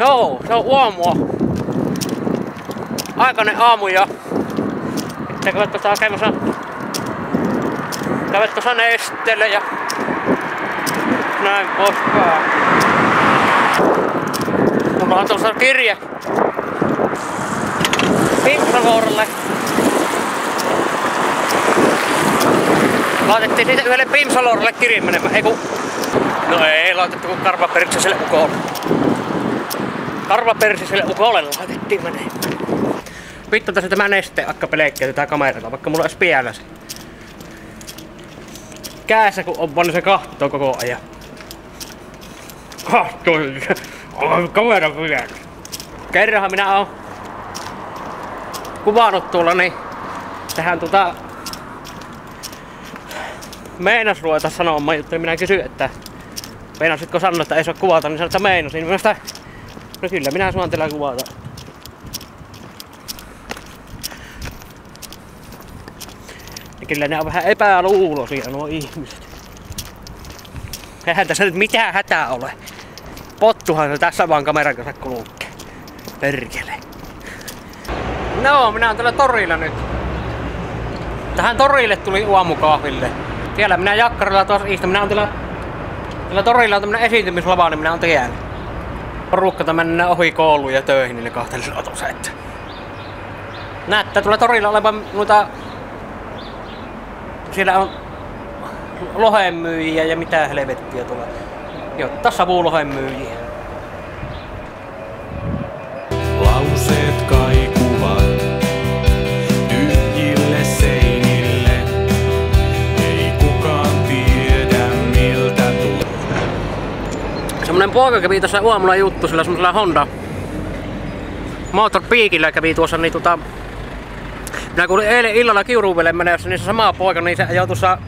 Joo, se on aamua. Aikainen aamu ja sitten kävet tuossa hakemassa kävet tuossa nesteelle ja näin poispäin. Mulla on tuossa kirje Pimpsavuorolle. Laitettiin siitä yhdelle Pimpsavuorolle kirje menemään. Ei kun... No ei laitettu kuin karvapersiselle ukolle. Karvapersiselle ukolle laitettiin menemään. Vittu tässä tämä neste akka pelekkiä tätä kameralla, vaikka mulla olisi piellä se. Käässä kun on paljon se kahtoo koko ajan. Kahtoo kamera vielä. Kerranhan minä oon kuvannut tuolla, niin tähän tota meinas ruveta sanomaan juttu, niin minä kysyin, että meinasitko sanoa, että ei saa kuvata, niin sanoin, että meinasin. Sitä, no kyllä minä saan teillä kuvata. Ja kyllä ne on vähän epäluuloisia nuo ihmiset. Eihän tässä nyt mitään hätää ole. Pottuhan se tässä vaan kameran kanssa kulkee. Perkele. No, minä oon tällä torilla nyt. Tähän torille tuli uamukahville. Siellä minä jakkarilla tuossa istun. Minä oon tällä, tällä torilla on tämmönen esiintymislava, niin minä oon täällä. Porukka mennä ohi kouluun ja töihin, niin ne kahtelivat tuossa, että... Näyttää tuolla torilla olevan noita... Siellä on lohenmyyjiä ja mitä helvettiä tuolla. Jotta savulohenmyyjiä. Semmonen poika kävi tuossa aamulla juttu sillä semmoisella Honda Motor Peakillä kävi tuossa niin tota minä kuulin eilen illalla Kiuruvelle menossa, niin se sama poika, niin se ajoi tuossa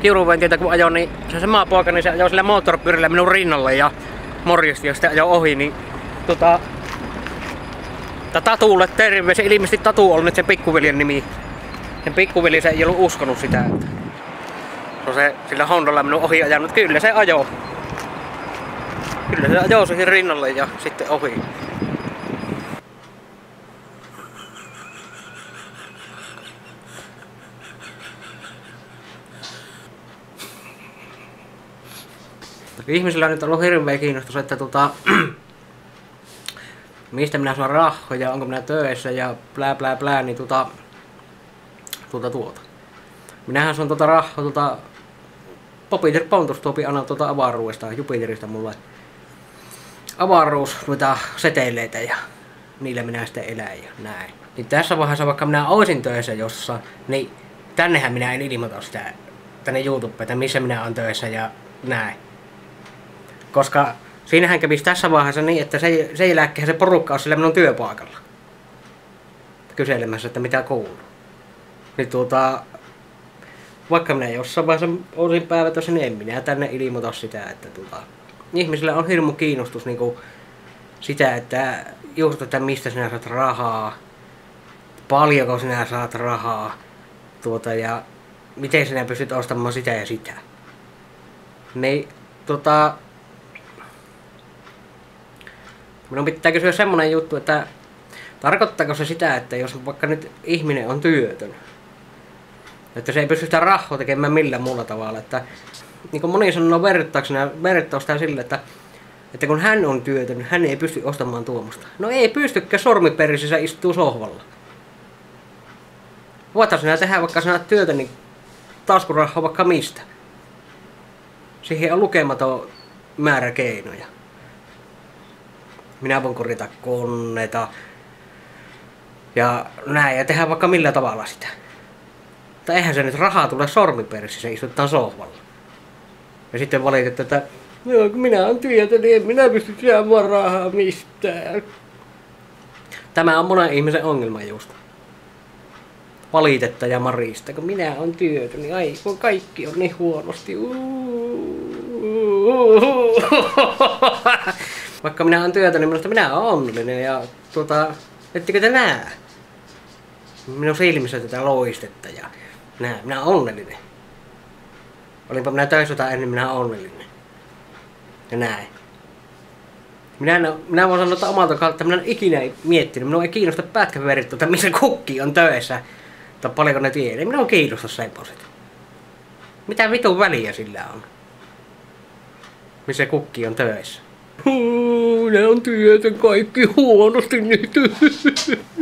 Kiuruveen tietä kun ajoi, niin se sama poika, niin se ajoi sillä moottoripyörällä minun rinnalle ja morjesti ja sitten ajoi ohi, niin tota Tää Tatulle terve, se ilmeisesti Tatu on nyt se pikkuveljen nimi. Sen pikkuveli se ei ollut uskonut sitä, että No se sillä Hondalla minun ohi ajanut. Kyllä se ajoi. Kyllä se ajoi siihen rinnalle ja sitten ohi. Ihmisillä on nyt ollut hirveä kiinnostus, että tota, mistä minä saan rahoja, onko minä töissä ja plää plää plää, niin tuota, tuota tuota. Minähän saan tuota rahaa tuota, Popiter Pontus tuopi aina tuota avaruudesta, Jupiterista mulle avaruus noita seteleitä ja niillä minä sitten elän ja näin. Niin tässä vaiheessa vaikka minä olisin töissä jossa, niin tännehän minä en ilmoita sitä tänne YouTubeen, että missä minä olen töissä ja näin. Koska siinähän kävisi tässä vaiheessa niin, että se, se ei lääkkeä se porukka on sillä minun työpaikalla. Kyselemässä, että mitä kuuluu. Niin tuota, vaikka minä jossain vaiheessa olisin päivätössä, niin en minä tänne ilmoita sitä, että tuota, ihmisillä on hirmu kiinnostus niin kuin sitä, että just, että mistä sinä saat rahaa, paljonko sinä saat rahaa, tuota, ja miten sinä pystyt ostamaan sitä ja sitä. Niin, tota, minun pitää kysyä semmonen juttu, että tarkoittaako se sitä, että jos vaikka nyt ihminen on työtön, että se ei pysty sitä rahaa tekemään millään muulla tavalla, että niin kuin moni sanoo vertauksena, vertausta sille, että, että kun hän on työtön, hän ei pysty ostamaan tuomusta. No ei pystykään sormiperisissä istuu sohvalla. Voitaisiin sinä tehdä vaikka sinä työtä, niin taskurahaa vaikka mistä. Siihen on lukematon määrä keinoja. Minä voin korjata koneita ja näin, ja tehdä vaikka millä tavalla sitä. Tai eihän se nyt rahaa tule sormipersissä, istutaan sohvalla. Ja sitten valitet, että kun minä olen työtön, niin en minä pysty saamaan rahaa mistään. Tämä on monen ihmisen ongelma just. Valitetta ja marista, kun minä olen työtön, niin ai, kun kaikki on niin huonosti. Vaikka minä olen työtön, niin minusta minä olen onnellinen ja tuota, ettekö te näe? Minun silmissä tätä loistetta ja näe, minä olen onnellinen. Olinpa minä töissä tai en, niin minä onnellinen. Ja näin. Minä, en, minä voin sanoa että omalta kautta, minä en ikinä miettinyt. Minua ei kiinnosta pätkäverit, että missä kukki on töissä. Tai paljonko ne tiedä. Minä on kiinnosta semmoiset. Mitä vitun väliä sillä on? Missä kukki on töissä. Ne on työtä kaikki huonosti nyt.